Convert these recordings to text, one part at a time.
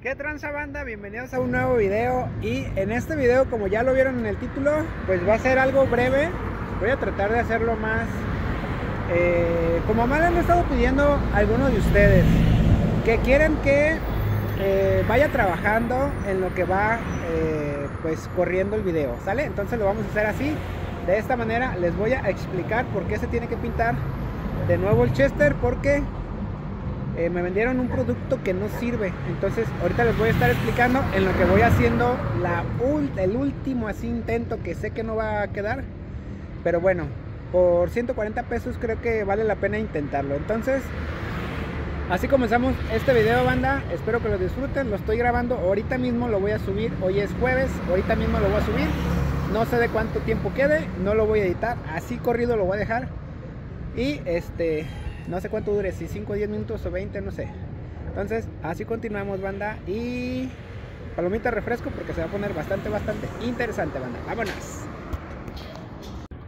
¿Qué tranza banda? Bienvenidos a un nuevo video y en este video como ya lo vieron en el título pues va a ser algo breve voy a tratar de hacerlo más eh, como me han estado pidiendo algunos de ustedes que quieren que eh, vaya trabajando en lo que va eh, pues corriendo el video ¿sale? entonces lo vamos a hacer así de esta manera les voy a explicar por qué se tiene que pintar de nuevo el Chester porque eh, me vendieron un producto que no sirve. Entonces ahorita les voy a estar explicando en lo que voy haciendo el último así intento que sé que no va a quedar. Pero bueno, por 140 pesos creo que vale la pena intentarlo. Entonces, así comenzamos este video banda. Espero que lo disfruten. Lo estoy grabando ahorita mismo, lo voy a subir. Hoy es jueves, ahorita mismo lo voy a subir. No sé de cuánto tiempo quede, no lo voy a editar. Así corrido lo voy a dejar. Y este, no sé cuánto dure, si 5 o 10 minutos o 20, no sé. Entonces, así continuamos, banda. Y palomita refresco porque se va a poner bastante, bastante interesante, banda. Vámonos.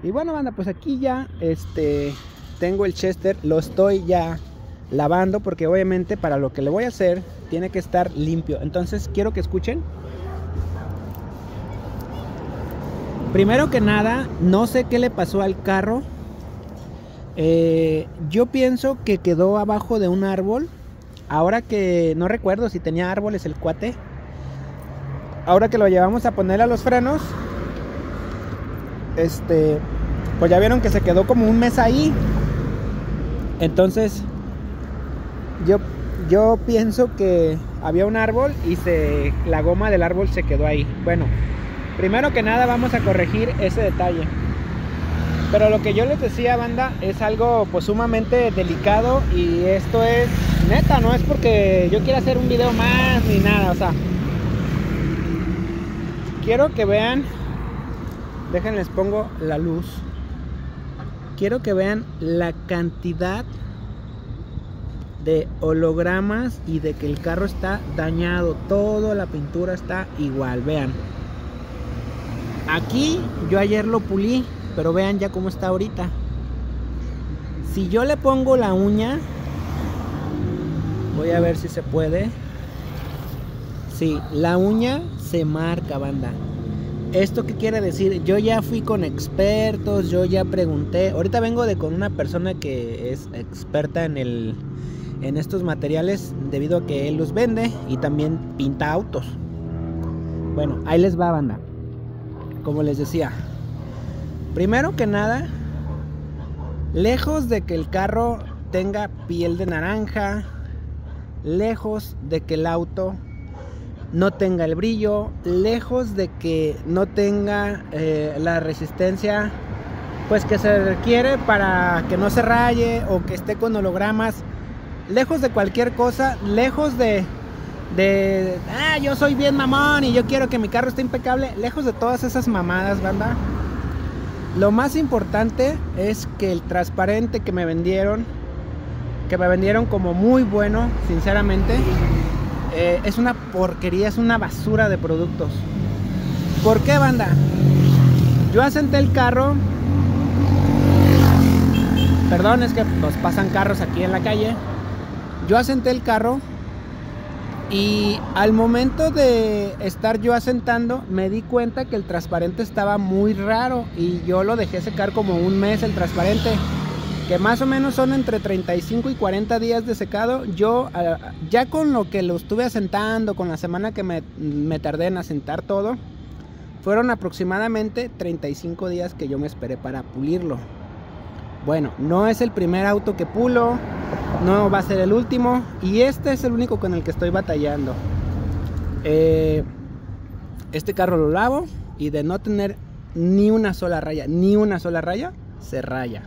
Y bueno, banda, pues aquí ya este tengo el Chester, lo estoy ya lavando porque obviamente para lo que le voy a hacer tiene que estar limpio. Entonces, quiero que escuchen. Primero que nada, no sé qué le pasó al carro eh, yo pienso que quedó abajo de un árbol. Ahora que no recuerdo si tenía árboles el cuate. Ahora que lo llevamos a poner a los frenos. Este. Pues ya vieron que se quedó como un mes ahí. Entonces. Yo, yo pienso que había un árbol y se, la goma del árbol se quedó ahí. Bueno, primero que nada vamos a corregir ese detalle. Pero lo que yo les decía, banda, es algo pues sumamente delicado y esto es neta, no es porque yo quiera hacer un video más ni nada, o sea, quiero que vean, déjenles pongo la luz, quiero que vean la cantidad de hologramas y de que el carro está dañado, toda la pintura está igual, vean. Aquí yo ayer lo pulí, pero vean ya cómo está ahorita. Si yo le pongo la uña, voy a ver si se puede. Sí, la uña se marca, banda. ¿Esto qué quiere decir? Yo ya fui con expertos, yo ya pregunté. Ahorita vengo de con una persona que es experta en el en estos materiales debido a que él los vende y también pinta autos. Bueno, ahí les va, banda. Como les decía, Primero que nada, lejos de que el carro tenga piel de naranja, lejos de que el auto no tenga el brillo, lejos de que no tenga eh, la resistencia pues que se requiere para que no se raye o que esté con hologramas, lejos de cualquier cosa, lejos de, de, ah, yo soy bien mamón y yo quiero que mi carro esté impecable, lejos de todas esas mamadas, banda. Lo más importante es que el transparente que me vendieron, que me vendieron como muy bueno, sinceramente, eh, es una porquería, es una basura de productos. ¿Por qué, banda? Yo asenté el carro. Perdón, es que nos pasan carros aquí en la calle. Yo asenté el carro y al momento de estar yo asentando, me di cuenta que el transparente estaba muy raro y yo lo dejé secar como un mes el transparente, que más o menos son entre 35 y 40 días de secado. Yo ah, ya con lo que lo estuve asentando, con la semana que me, me tardé en asentar todo, fueron aproximadamente 35 días que yo me esperé para pulirlo. Bueno, no es el primer auto que pulo, no va a ser el último y este es el único con el que estoy batallando. Eh, este carro lo lavo y de no tener ni una sola raya, ni una sola raya, se raya.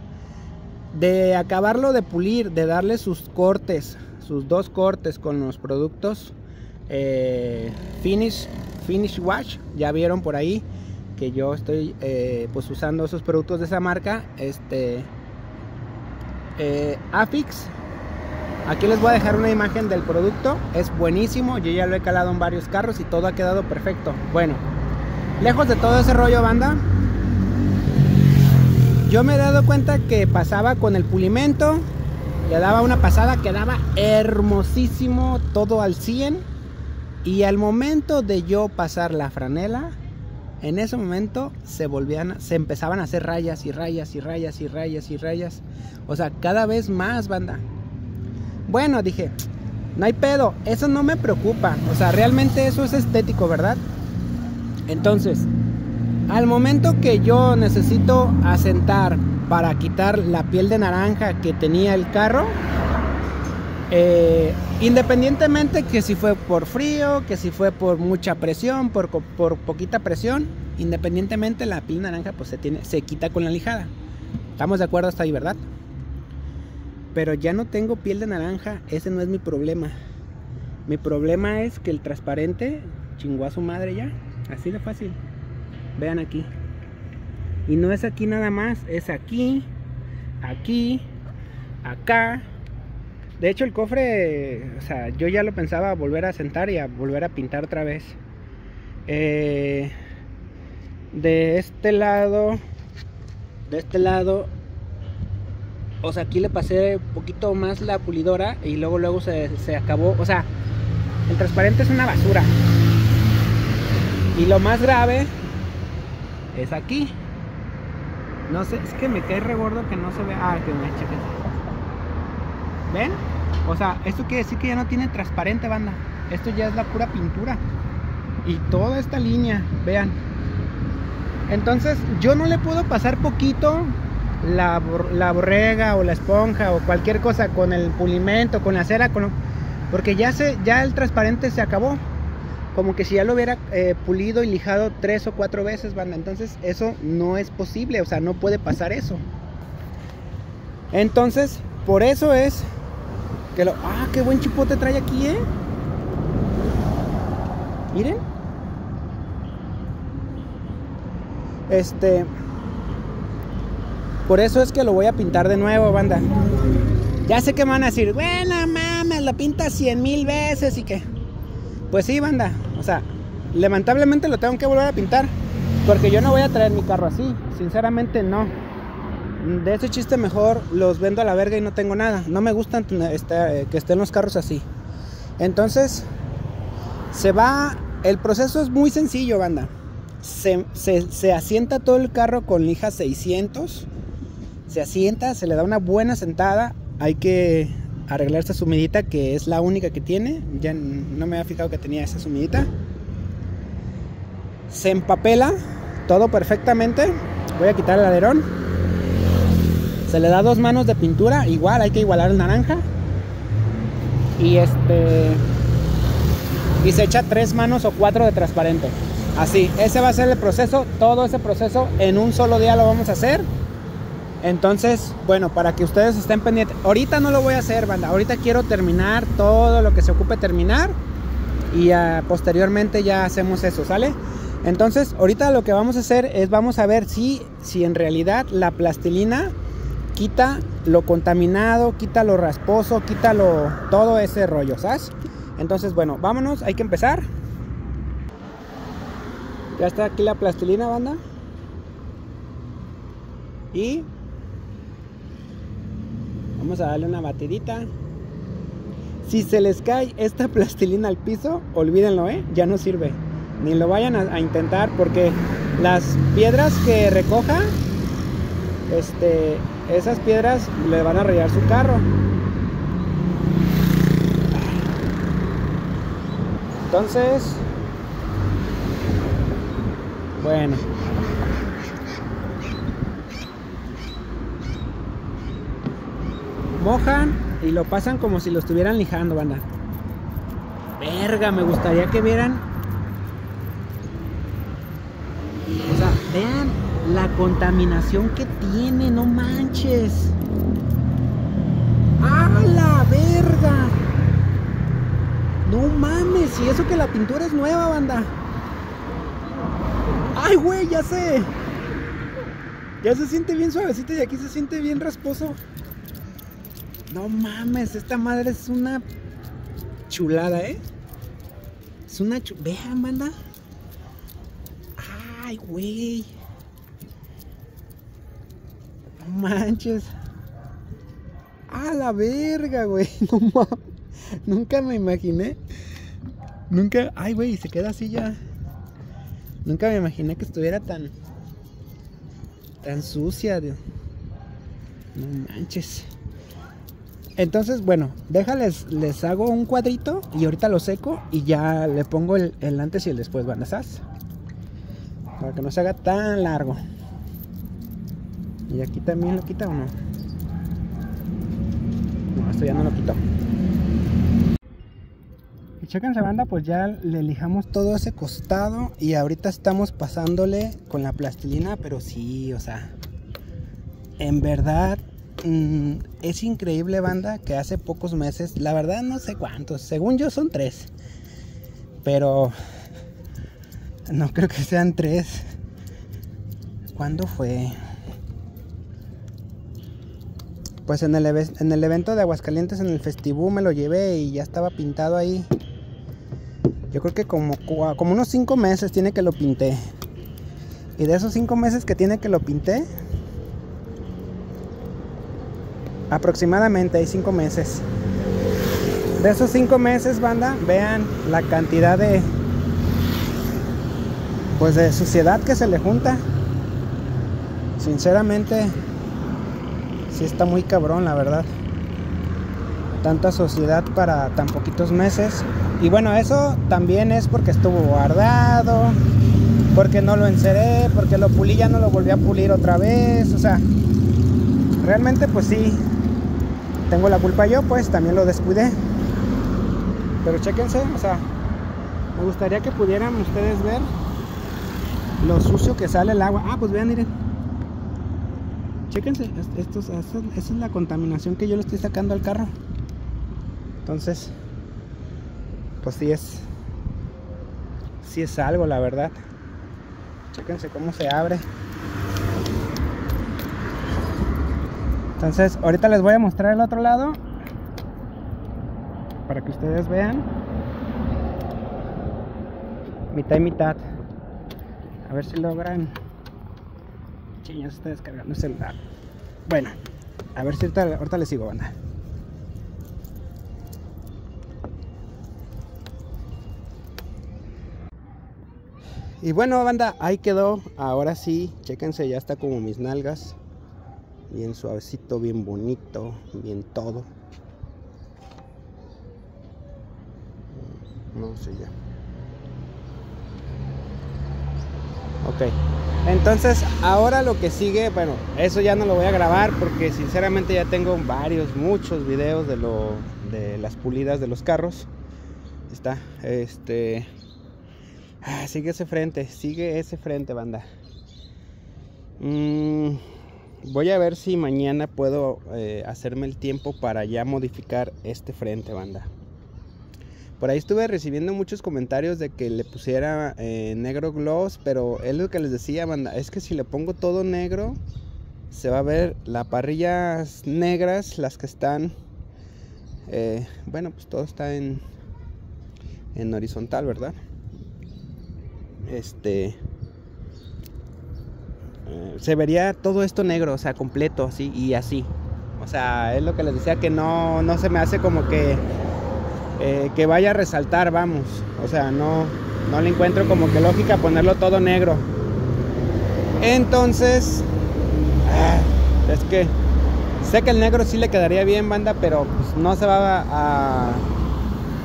De acabarlo de pulir, de darle sus cortes, sus dos cortes con los productos eh, Finish, Finish Wash, ya vieron por ahí que yo estoy eh, pues usando esos productos de esa marca. Este Afix. Aquí les voy a dejar una imagen del producto. Es buenísimo. Yo ya lo he calado en varios carros y todo ha quedado perfecto. Bueno, lejos de todo ese rollo, banda. Yo me he dado cuenta que pasaba con el pulimento. Le daba una pasada, quedaba hermosísimo, todo al 100. Y al momento de yo pasar la franela, en ese momento se volvían, se empezaban a hacer rayas y rayas y rayas y rayas y rayas. O sea, cada vez más banda. Bueno, dije, no hay pedo, eso no me preocupa. O sea, realmente eso es estético, ¿verdad? Entonces, al momento que yo necesito asentar para quitar la piel de naranja que tenía el carro, eh, independientemente que si fue por frío, que si fue por mucha presión, por, por poquita presión, independientemente la piel naranja pues se, tiene, se quita con la lijada. Estamos de acuerdo hasta ahí, ¿verdad? Pero ya no tengo piel de naranja, ese no es mi problema. Mi problema es que el transparente chingó a su madre ya. Así de fácil. Vean aquí. Y no es aquí nada más, es aquí, aquí, acá. De hecho el cofre, o sea, yo ya lo pensaba volver a sentar y a volver a pintar otra vez. Eh, de este lado, de este lado, o sea, aquí le pasé poquito más la pulidora y luego luego se, se acabó. O sea, el transparente es una basura. Y lo más grave es aquí. No sé, es que me cae regordo que no se ve. Ah, que me cheque. ¿Ven? O sea, esto quiere decir que ya no tiene transparente, banda. Esto ya es la pura pintura. Y toda esta línea, vean. Entonces, yo no le puedo pasar poquito la, la borrega o la esponja o cualquier cosa con el pulimento, con la cera, con porque ya, se, ya el transparente se acabó como que si ya lo hubiera eh, pulido y lijado tres o cuatro veces, banda. Entonces eso no es posible, o sea, no puede pasar eso. Entonces, por eso es que lo... Ah, qué buen chipote trae aquí, ¿eh? Miren. Este... Por eso es que lo voy a pintar de nuevo, banda. Ya sé que van a decir, bueno, mames, lo pinta cien mil veces y que... Pues sí, banda. O sea, lamentablemente lo tengo que volver a pintar. Porque yo no voy a traer mi carro así. Sinceramente no. De ese chiste mejor los vendo a la verga y no tengo nada. No me gustan este, que estén los carros así. Entonces, se va... El proceso es muy sencillo, banda. Se, se, asienta todo el carro con lija 600. Se asienta, se le da una buena sentada. Hay que arreglar esta sumidita que es la única que tiene. Ya no me había fijado que tenía esa sumidita. Se empapela todo perfectamente. Voy a quitar el alerón. Se le da dos manos de pintura. Igual hay que igualar el naranja. Y este. Y se echa tres manos o cuatro de transparente. Así, ese va a ser el proceso. Todo ese proceso en un solo día lo vamos a hacer. Entonces, bueno, para que ustedes estén pendientes. Ahorita no lo voy a hacer, banda. Ahorita quiero terminar todo lo que se ocupe terminar. Y posteriormente ya hacemos eso, ¿sale? Entonces, ahorita lo que vamos a hacer es vamos a ver si, si en realidad la plastilina quita lo contaminado, quita lo rasposo, quita lo, todo ese rollo, ¿sabes? Entonces, bueno, vámonos, hay que empezar. Ya está aquí la plastilina, banda. Y Vamos a darle una batidita. Si se les cae esta plastilina al piso, olvídenlo, ¿eh? Ya no sirve. Ni lo vayan a, intentar porque las piedras que recoja, este, esas piedras le van a rayar su carro. Entonces, bueno. Mojan y lo pasan como si lo estuvieran lijando, banda. Verga, me gustaría que vieran. O sea, vean la contaminación que tiene, no manches. ¡A la verga! No mames, y eso que la pintura es nueva, banda. ¡Ay, güey! Ya sé. Ya se siente bien suavecito y aquí se siente bien rasposo. No mames, esta madre es una chulada, ¿eh? Es una chulada. Vean, banda. Ay, güey. No manches. A la verga, güey. No mames. Nunca me imaginé Nunca, ay, güey, se queda así ya. Nunca me imaginé que estuviera tan. tan sucia, No manches. Entonces, bueno, déjales, les hago un cuadrito y ahorita lo seco y ya le pongo el, antes y el después, ¿van Para que no se haga tan largo. ¿Y aquí también lo quita o no? No, esto ya no lo quito. Y chequense banda, pues ya le lijamos todo ese costado y ahorita estamos pasándole con la plastilina, pero sí, o sea, en verdad Mm, es increíble banda que hace pocos meses, la verdad no sé cuántos, según yo son tres, pero no creo que sean tres. ¿Cuándo fue? Pues en el, en el evento de Aguascalientes, en el festival me lo llevé y ya estaba pintado ahí. Yo creo que como, como unos cinco meses tiene que lo pinté. Y de esos cinco meses que tiene que lo pinté, aproximadamente hay cinco meses. De esos cinco meses, banda, vean la cantidad de pues de suciedad que se le junta. Sinceramente, sí está muy cabrón, la verdad. Tanta sociedad para tan poquitos meses. Y bueno, eso también es porque estuvo guardado, porque no lo enceré, porque lo pulí, ya no lo volví a pulir otra vez. O sea, realmente pues sí, tengo la culpa yo, pues también lo descuidé. Pero chequense, o sea, me gustaría que pudieran ustedes ver lo sucio que sale el agua. Ah, pues vean, miren. Chequense, esto, esa es la contaminación que yo le estoy sacando al carro. Entonces, pues sí es, sí es algo, la verdad. Chequense cómo se abre. Entonces, ahorita les voy a mostrar el otro lado para que ustedes vean. Mitad y mitad. A ver si logran. Sí, ya se está descargando el celular. Bueno, a ver si ahorita, ahorita les sigo, banda. Y bueno, banda, ahí quedó. Ahora sí, chéquense, ya está como mis nalgas bien suavecito, bien bonito, bien todo. No sé ya. Ok. Entonces, ahora lo que sigue, bueno, eso ya no lo voy a grabar porque sinceramente ya tengo varios, muchos videos de lo de las pulidas de los carros. Está, este ah, sigue ese frente, sigue ese frente, banda. Mmm Voy a ver si mañana puedo eh, hacerme el tiempo para ya modificar este frente, banda. Por ahí estuve recibiendo muchos comentarios de que le pusiera eh, negro gloss, pero es lo que les decía, banda. Es que si le pongo todo negro, se va a ver las parrillas negras, las que están. Eh, bueno, pues todo está en, en horizontal, ¿verdad? Este se vería todo esto negro, o sea, completo, así y así. O sea, es lo que les decía que no, no se me hace como que, eh, que vaya a resaltar, vamos. O sea, no, no le encuentro como que lógica ponerlo todo negro. Entonces, ah, es que sé que el negro sí le quedaría bien, banda, pero pues, no se va a,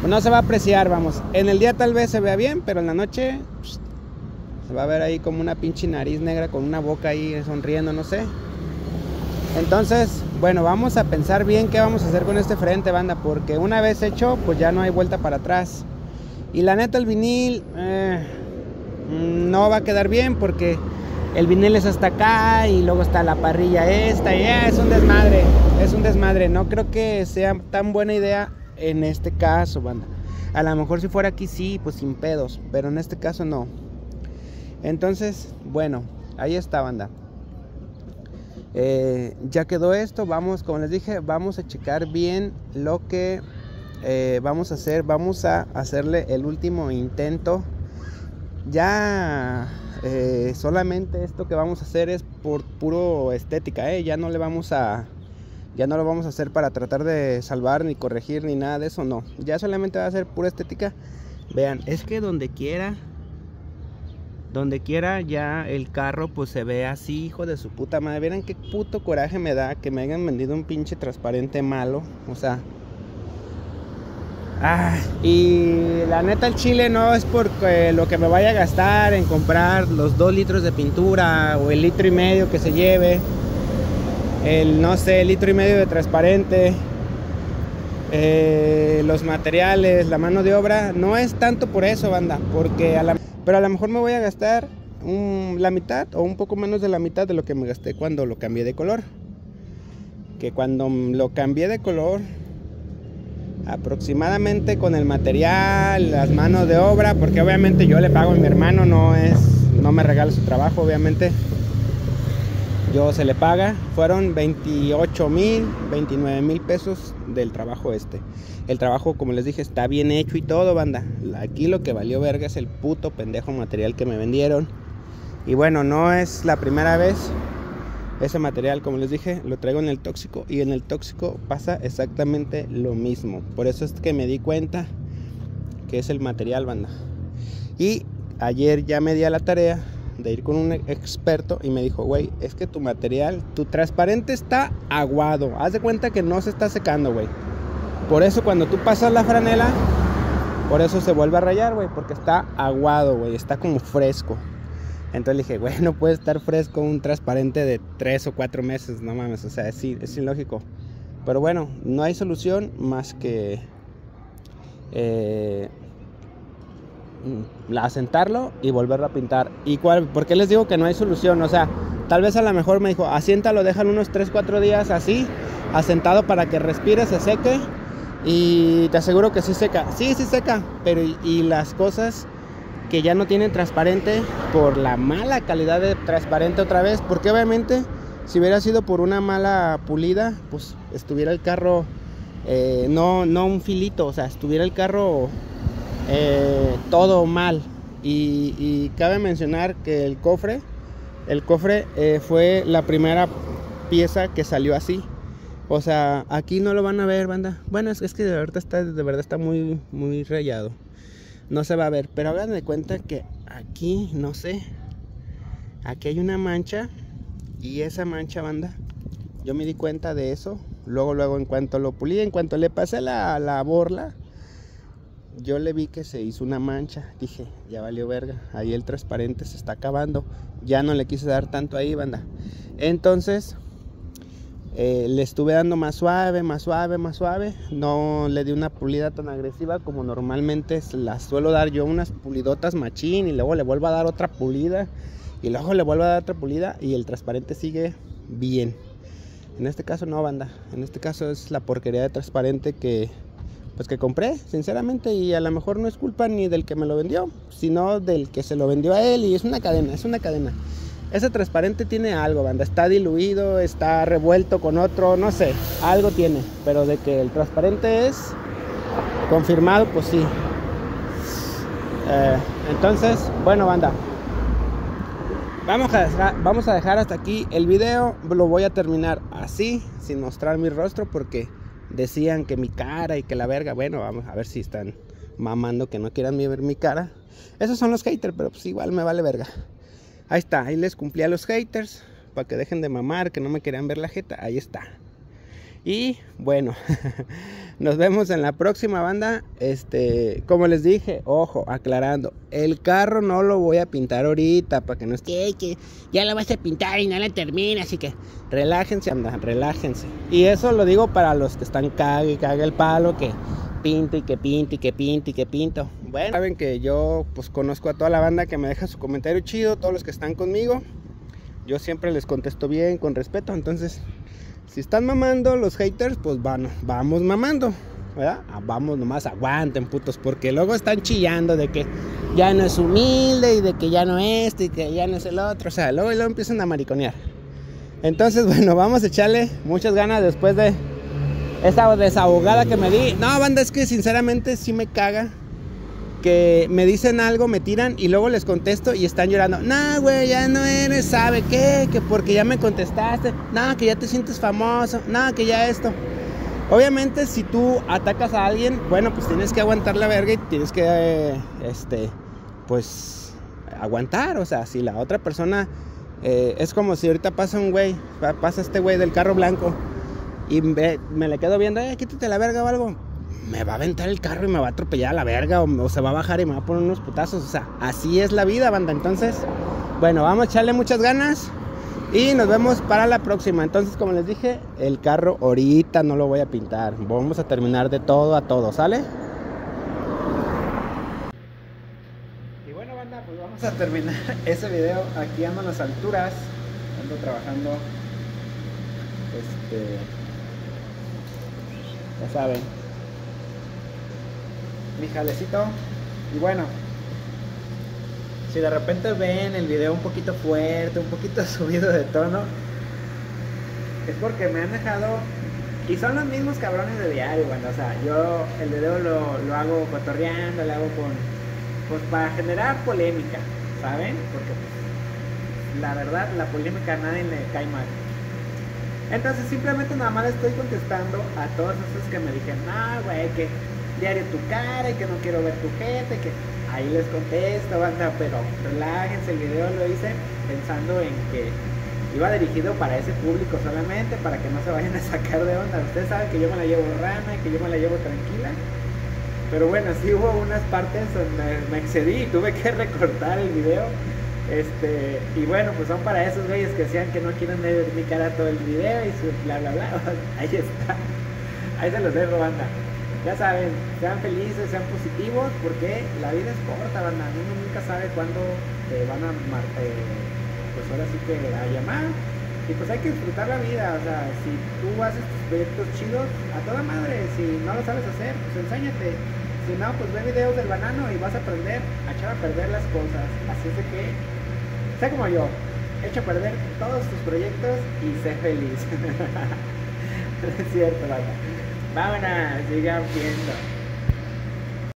no se va a apreciar, vamos. En el día tal vez se vea bien, pero en la noche se va a ver ahí como una pinche nariz negra con una boca ahí sonriendo, no sé. Entonces, bueno, vamos a pensar bien qué vamos a hacer con este frente, banda, porque una vez hecho, pues ya no hay vuelta para atrás. Y la neta, el vinil eh, no va a quedar bien porque el vinil es hasta acá y luego está la parrilla esta y es un desmadre, es un desmadre. No creo que sea tan buena idea en este caso, banda. A lo mejor si fuera aquí sí, pues sin pedos, pero en este caso no. Entonces, bueno, ahí está banda. Eh, ya quedó esto, vamos, como les dije, vamos a checar bien lo que eh, vamos a hacer. Vamos a hacerle el último intento. Ya eh, solamente esto que vamos a hacer es por puro estética, ya no le vamos a... Ya no lo vamos a hacer para tratar de salvar ni corregir ni nada de eso, no. Ya solamente va a ser pura estética Vean, es que donde quiera, donde quiera ya el carro pues se ve así, hijo de su puta madre. Vieran qué puto coraje me da que me hayan vendido un pinche transparente malo. O sea, Ah, y la neta el chile no es porque lo que me vaya a gastar en comprar los dos litros de pintura o el litro y medio que se lleve, el no sé, el litro y medio de transparente, eh, los materiales, la mano de obra, no es tanto por eso, banda, porque a la, pero a lo mejor me voy a gastar la mitad o un poco menos de la mitad de lo que me gasté cuando lo cambié de color. Que cuando lo cambié de color aproximadamente con el material, las manos de obra, porque obviamente yo le pago a mi hermano, no es, no me regala su trabajo, obviamente. Yo se le paga, fueron 28 mil, 29 mil pesos del trabajo este. El trabajo, como les dije, está bien hecho y todo, banda. Aquí lo que valió verga es el puto pendejo material que me vendieron. Y bueno, no es la primera vez ese material, como les dije, lo traigo en el tóxico y en el tóxico pasa exactamente lo mismo. Por eso es que me di cuenta que es el material, banda. Y ayer ya me di a la tarea de ir con un experto y me dijo, güey, es que tu material, tu transparente está aguado. Haz de cuenta que no se está secando, güey. Por eso cuando tú pasas la franela, por eso se vuelve a rayar, güey, porque está aguado, güey, está como fresco. Entonces dije, güey, no puede estar fresco un transparente de tres o cuatro meses, no mames, o sea, es, es ilógico. Pero bueno, no hay solución más que eh, asentarlo y volverlo a pintar. ¿Y cuál? ¿Por qué les digo que no hay solución? O sea, tal vez a lo mejor me dijo, asiéntalo, déjalo unos 3, 4 días así, asentado para que respire, se seque. Y te aseguro que sí seca. Sí, sí seca, pero y las cosas que ya no tienen transparente por la mala calidad de transparente otra vez, porque obviamente si hubiera sido por una mala pulida, pues estuviera el carro eh, no, no un filito, o sea, estuviera el carro eh, todo mal. Y, cabe mencionar que el cofre, el cofre eh, fue la primera pieza que salió así. O sea, aquí no lo van a ver, banda. Bueno, es, que de verdad está, de verdad está muy, muy rayado no se va a ver. Pero hagan de cuenta que aquí, no sé, aquí hay una mancha y esa mancha, banda, yo me di cuenta de eso. Luego, luego, en cuanto lo pulí, en cuanto le pasé la, la borla, yo le vi que se hizo una mancha. Dije, ya valió verga. Ahí el transparente se está acabando. Ya no le quise dar tanto ahí, banda. Entonces, eh, le estuve dando más suave, más suave, más suave. No le di una pulida tan agresiva como normalmente las suelo dar yo, unas pulidotas machín y luego le vuelvo a dar otra pulida y luego le vuelvo a dar otra pulida y el transparente sigue bien. En este caso no, banda. En este caso es la porquería de transparente que pues que compré, sinceramente, y a lo mejor no es culpa ni del que me lo vendió, sino del que se lo vendió a él y es una cadena, es una cadena. Ese transparente tiene algo, banda. Está diluido, está revuelto con otro, no sé. Algo tiene. Pero de que el transparente es confirmado, pues sí. Eh, entonces, bueno, banda. Vamos a, dejar, vamos a dejar hasta aquí el video. Lo voy a terminar así, sin mostrar mi rostro, porque decían que mi cara y que la verga. Bueno, vamos a ver si están mamando que no quieran ver mi cara. Esos son los haters, pero pues igual me vale verga. Ahí está, ahí les cumplí a los haters para que dejen de mamar, que no me querían ver la jeta. Ahí está. Y bueno, nos vemos en la próxima banda. Este, como les dije, ojo, aclarando, el carro no lo voy a pintar ahorita para que no esté que ya lo vas a pintar y no la termina, así que relájense, anda, relájense. Y eso lo digo para los que están cague y cague el palo que pinto y que pinto y que pinto y que pinto. Bueno, saben que yo pues conozco a toda la banda que me deja su comentario chido, todos los que están conmigo. Yo siempre les contesto bien, con respeto. Entonces, si están mamando los haters, pues van, vamos mamando. Ah, vamos nomás, aguanten putos, porque luego están chillando de que ya no es humilde y de que ya no es este y que ya no es el otro. O sea, luego, luego empiezan a mariconear. Entonces, bueno, vamos a echarle muchas ganas después de esa desahogada que me di. No, banda, es que sinceramente sí me caga. Que me dicen algo, me tiran y luego les contesto y están llorando. No, güey, ya no eres, ¿sabe qué? Que porque ya me contestaste. No, que ya te sientes famoso. No, que ya esto. Obviamente, si tú atacas a alguien, bueno, pues tienes que aguantar la verga y tienes que, eh, este, pues, aguantar. O sea, si la otra persona eh, es como si ahorita pasa un güey, pasa este güey del carro blanco y me, le quedo viendo, eh, quítate la verga o algo. Me va a aventar el carro y me va a atropellar a la verga o, se va a bajar y me va a poner unos putazos. O sea, así es la vida, banda. Entonces, bueno, vamos a echarle muchas ganas. Y nos vemos para la próxima. Entonces, como les dije, el carro ahorita no lo voy a pintar. Vamos a terminar de todo a todo, ¿sale? Y bueno, banda, pues vamos a terminar ese video. Aquí ando en las alturas. Ando trabajando. Este. Ya saben. Mi jalecito. Y bueno, si de repente ven el video un poquito fuerte, un poquito subido de tono, es porque me han dejado. Y son los mismos cabrones de diario, bueno, o sea, yo el video lo, lo hago cotorreando, lo hago con. Pues para generar polémica, ¿saben? Porque pues, la verdad, la polémica a nadie le cae mal. Entonces simplemente nada más estoy contestando a todos esos que me dijeron, ah, güey, que diario tu cara y que no quiero ver tu gente, que ahí les contesto, banda, pero relájense, el video lo hice pensando en que iba dirigido para ese público solamente, para que no se vayan a sacar de onda. Ustedes saben que yo me la llevo rana y que yo me la llevo tranquila. Pero bueno, sí hubo unas partes donde me excedí y tuve que recortar el video. Este, y bueno, pues son para esos güeyes que decían que no quieren ver mi cara todo el video y su bla bla bla. Ahí está. Ahí se los dejo, banda ya saben, sean felices, sean positivos, porque la vida es corta, banda. Uno nunca sabe cuándo te van a, eh, pues ahora sí que a llamar. Y pues hay que disfrutar la vida, o sea, si tú haces tus proyectos chidos, a toda madre, si no lo sabes hacer, pues enséñate. Si no, pues ve videos del banano y vas a aprender a echar a perder las cosas. Así es de que, sé como yo, echa a perder todos tus proyectos y sé feliz. es cierto, banda. Vámonos, sigan viendo.